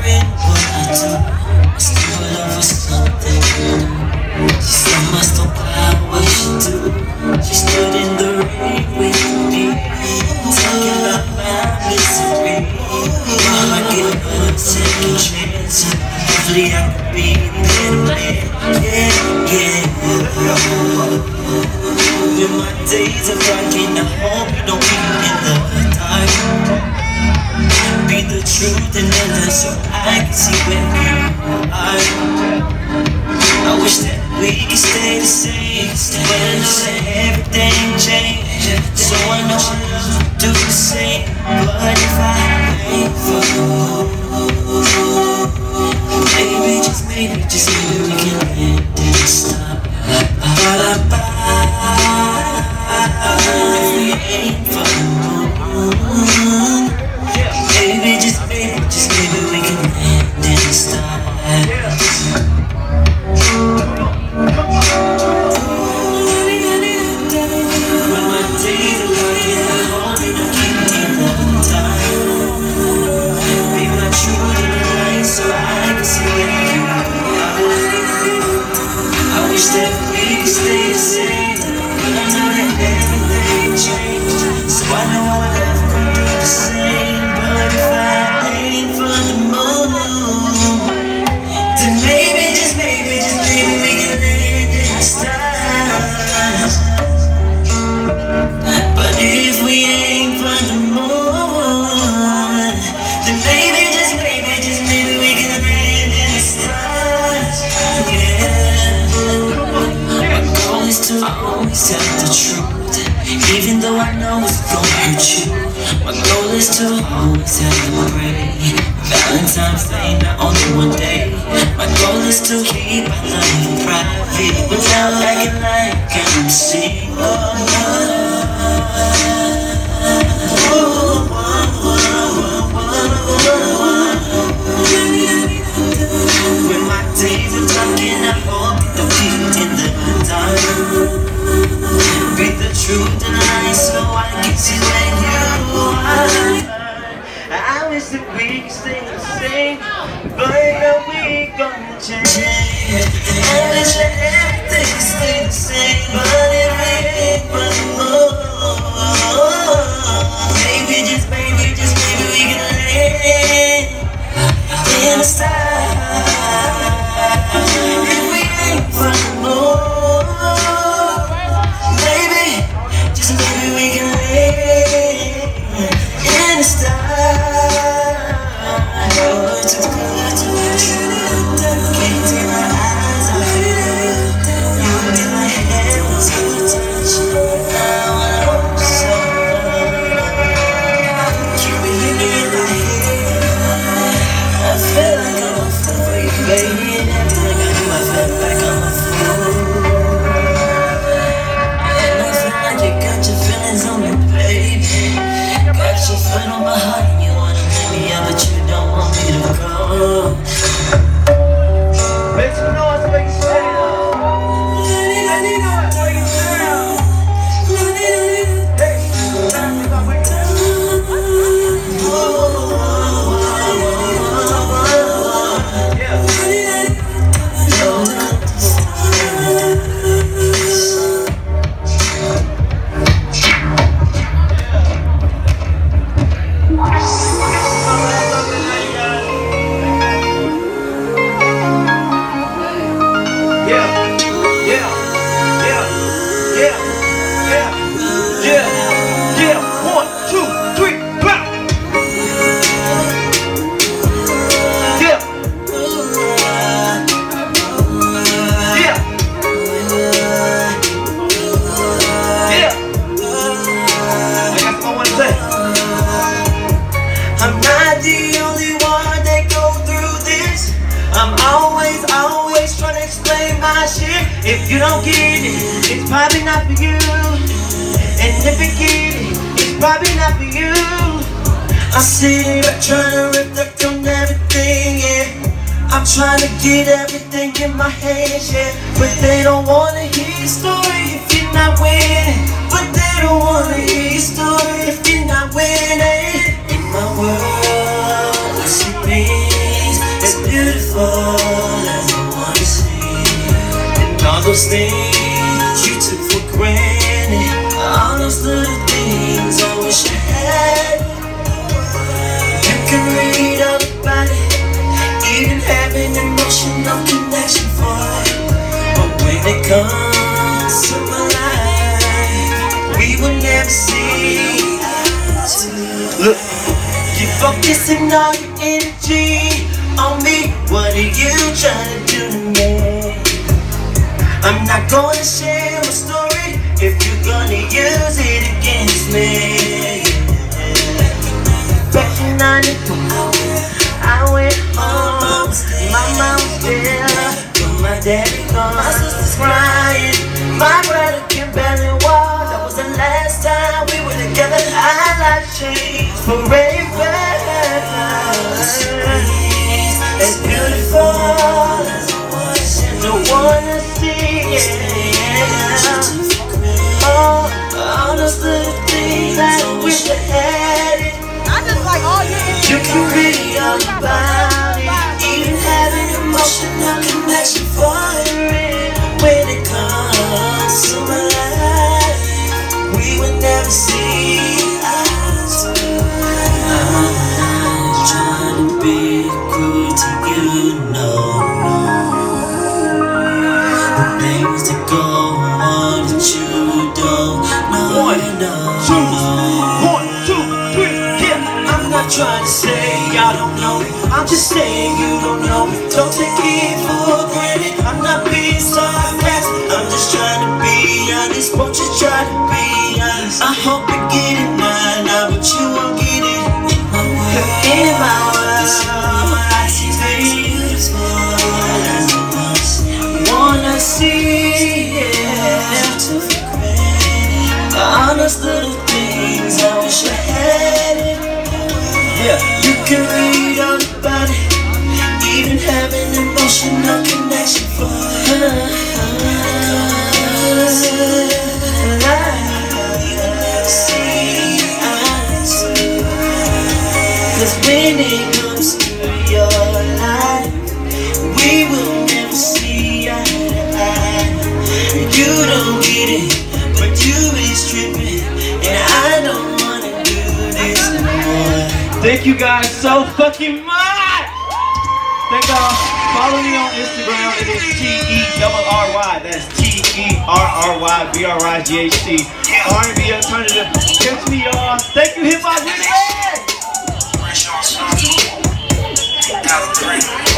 what I do. I stumble over something. She said, must cry what she do. She stood in the rain with me, talking about my misery. My heart gave her a second chance. Hopefully I could be better man. Yeah, yeah. When my days are rocking, I hope you don't be in the dark. The truth and the light so I can see where you are. I wish that we could stay the same, but I know that everything changes. So I know I'll do the same, but if I always tell the truth, even though I know it's gonna hurt you. My goal is to always celebrate. Valentine's Day, not only one day. My goal is to keep my love private without acting like I'm single. When the but are we gonna change? I wish that everything could stay the same, but it ain't but more. Maybe just maybe, just maybe we can live in the stars. If we ain't for I'm always, always trying to explain my shit. If you don't get it, it's probably not for you. And if you get it, it's probably not for you. I'm sitting back trying to reflect on everything, yeah. I'm trying to get everything in my hands, yeah. But they don't wanna hear your story if you're not winning. But they don't wanna hear your story if you're not winning. In my world, beautiful as I wanna. And all those things you took for granted, all those little things I wish I had. You can read all about it, even have an emotional connection for it. But when it comes to my life, we will never see Look, you focusing all your energy. What are you trying to do to me? I'm not gonna share my story if you're gonna use it against me. Back in 94, I went home. My mom's there, but my daddy gone. My sister's crying, my brother can barely walk. That was the last time we were together. Our life changed forever. Yeah. All those little things I wish I had it. I just like all your You can read all about that go on that you don't know, One, two, one, two, three, yeah. I'm not trying to say y'all don't know. I'm just saying you don't know me. Don't take it for granted. I'm not being sarcastic. I'm just trying to be honest. Won't you try to be honest? I hope you get it now, now, but you won't get it in my world. In my world, I see wanna see. Cause when it comes to your life, we will never see eye to eye. You don't get it, but you is tripping, and I don't wanna do this anymore. Thank you guys so fucking much. Thank y'all. Follow me on Instagram. It is T E R R Y. That's T E R R Y B R I G H T. R and B alternative. Catch me, y'all. Thank you, Hip Hop Remix.